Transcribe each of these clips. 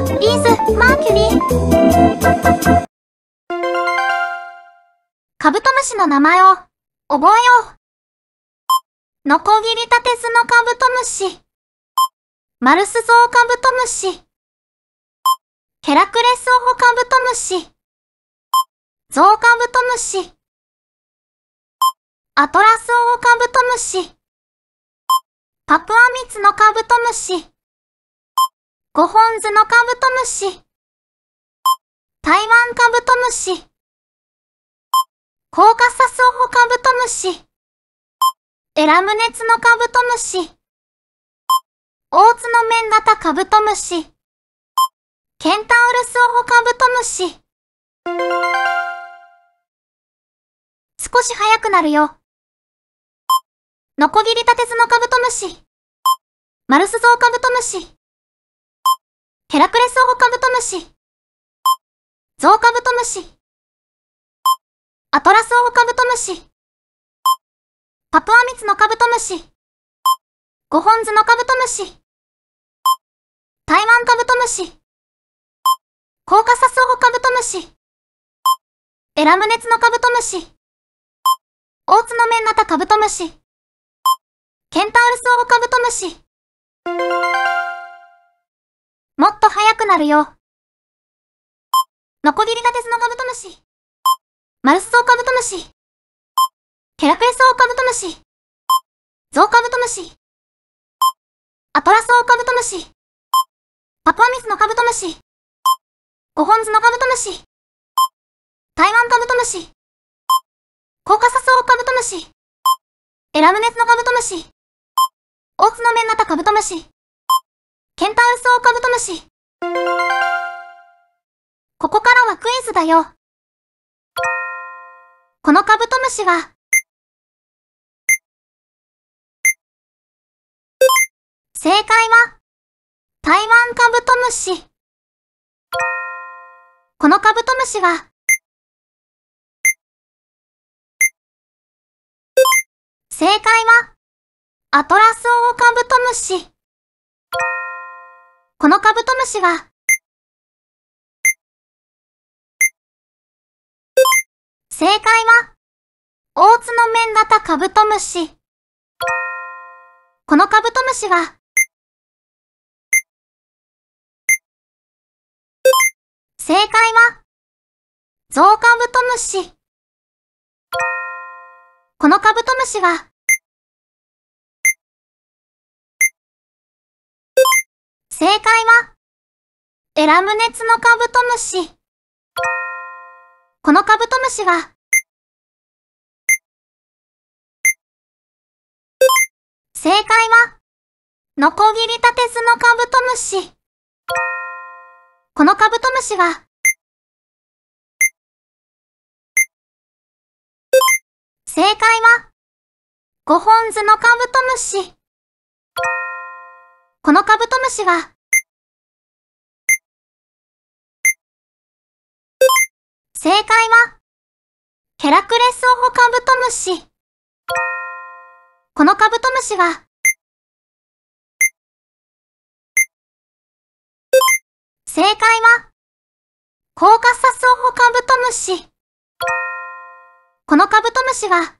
リーズ、マーキュリー。カブトムシの名前を覚えよう。ノコギリタテスのカブトムシ。マルスゾウカブトムシ。ヘラクレスオホカブトムシ。ゾウカブトムシ。アトラスオオカブトムシ。パプアミツのカブトムシ。ゴホンズのカブトムシ。台湾カブトムシ。コーカサスオホカブトムシ。エラムネツのカブトムシ。大津の面型カブトムシ。ケンタウルスオホカブトムシ。少し早くなるよ。ノコギリタテスのカブトムシ。マルスゾウカブトムシ。ヘラクレスオホカブトムシ。ゾウカブトムシ。アトラスオホカブトムシ。パプアミツのカブトムシ。ゴホンズのカブトムシ。台湾カブトムシ。コーカサスオホカブトムシ。エラムネツのカブトムシ。大津の面型カブトムシ。ケンタウルスオオカブトムシ。もっと早くなるよ。ノコギリガテスのカブトムシ。マルスオオカブトムシ。ケラクレスオオカブトムシ。ゾウカブトムシ。アトラスオオカブトムシ。パプアミスのカブトムシ。ゴホンズのカブトムシ。台湾カブトムシ。コーカサスオオカブトムシ。エラムネスのカブトムシ。大津の面型カブトムシ。ケンタウルスオオカブトムシ。ここからはクイズだよ。このカブトムシは、正解は、台湾カブトムシ。このカブトムシは、正解は、アトラスオオカブトムシ。このカブトムシは、正解は、大津の面型カブトムシ。このカブトムシは、正解は、ゾウカブトムシ。このカブトムシは、正解は、エラムネツのカブトムシ。このカブトムシは、正解は、ノコギリタテスのカブトムシ。このカブトムシは、正解は、ゴホンズのカブトムシ。このカブトムシは、正解は、ヘラクレスオホカブトムシ。このカブトムシは、正解は、コーカサスオホカブトムシ。このカブトムシは、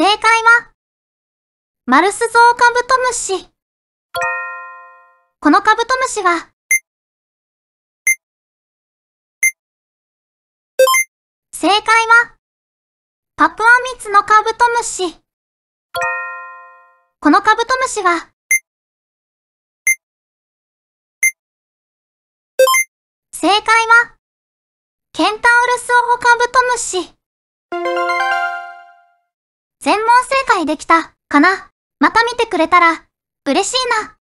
正解は、マルスゾウカブトムシ。このカブトムシは、正解は、パプアミツのカブトムシ。このカブトムシは、正解は、ケンタウルスオホカブトムシ。全問正解できた、かな。また見てくれたら、嬉しいな。